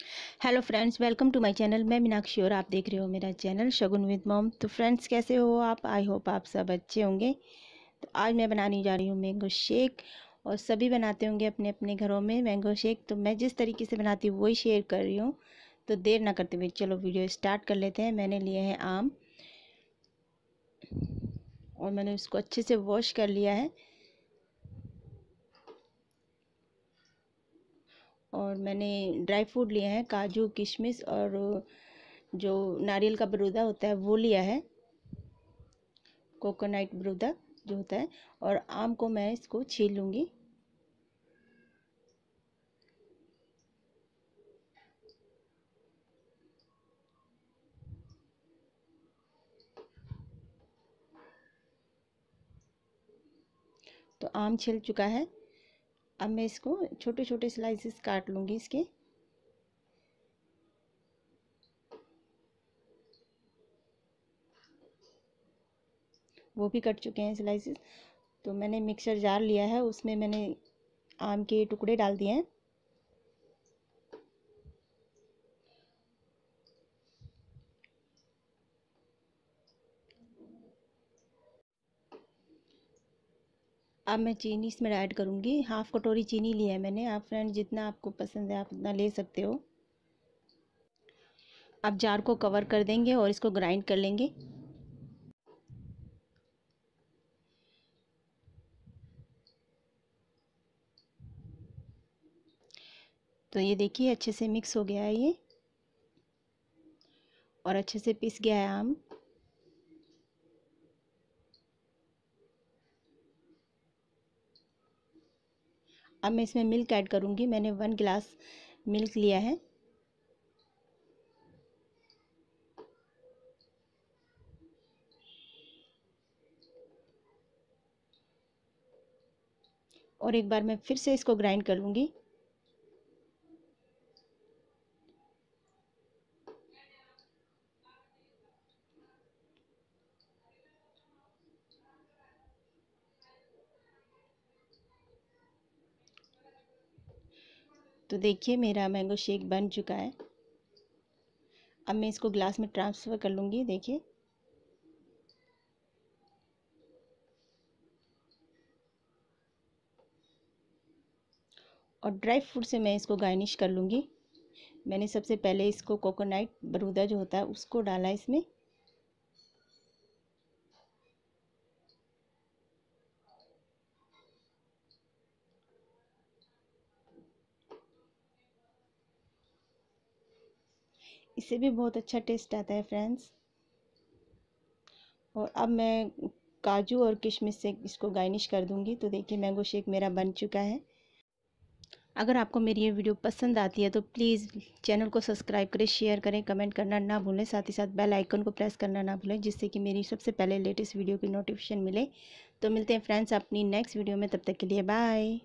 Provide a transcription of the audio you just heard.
Hello friends welcome to my channel मैं मीनाक्षी और आप देख रहे हो मेरा चैनल शगुन विद मॉम तो फ्रेंड्स कैसे हो आप? आई होप आप सब अच्छे होंगे। तो आज मैं बनाने जा रही हूँ मैंगो शेक और सभी बनाते होंगे अपने अपने घरों में मैंगो शेक तो मैं जिस तरीके से बनाती हूँ, वही शेयर कर रही हूँ। तो देर ना करते हुए चलो वीडियो स्टार्ट कर लेते हैं। मैंने लिए हैं आम और मैंने उसको अच्छे से वॉश कर लिया है। और मैंने ड्राई फ्रूट लिए हैं, काजू, किशमिश और जो नारियल का बरूदा होता है, वो लिया है। कोकोनट बरूदा जो होता है और आम को मैं इसको छील लूँगी। तो आम छिल चुका है। अब मैं इसको छोटे छोटे स्लाइसेस काट लूँगी इसके। वो भी कट चुके हैं स्लाइसेस तो मैंने मिक्सर जार लिया है, उसमें मैंने आम के टुकड़े डाल दिए हैं। अब मैं चीनी इसमें ऐड करूँगी। हाफ़ कटोरी चीनी लिया है मैंने। आप फ्रेंड जितना आपको पसंद है, आप उतना ले सकते हो। अब जार को कवर कर देंगे और इसको ग्राइंड कर लेंगे। तो ये देखिए, अच्छे से मिक्स हो गया है ये। और अच्छे से पिस गया है आम। अब मैं इसमें मिल्क ऐड करूँगी। मैंने वन गिलास मिल्क लिया है। और एक बार मैं फिर से इसको ग्राइंड कर लूँगी तो देखिए मेरा मैंगो शेक बन चुका है। अब मैं इसको ग्लास में ट्रांसफ़र कर लूँगी, देखिए। और ड्राई फ्रूट से मैं इसको गार्निश कर लूँगी। मैंने सबसे पहले इसको कोकोनट बरूदा जो होता है, उसको डाला इसमें। इससे भी बहुत अच्छा टेस्ट आता है फ्रेंड्स और अब मैं काजू और किशमिश से इसको गार्निश कर दूँगी। तो देखिए मैंगो शेक मेरा बन चुका है। अगर आपको मेरी ये वीडियो पसंद आती है तो प्लीज़ चैनल को सब्सक्राइब करें शेयर करें कमेंट करना ना भूलें। साथ ही साथ बेल आइकन को प्रेस करना ना भूलें, जिससे कि मेरी सबसे पहले लेटेस्ट वीडियो की नोटिफिकेशन मिले। तो मिलते हैं फ्रेंड्स अपनी नेक्स्ट वीडियो में। तब तक के लिए बाय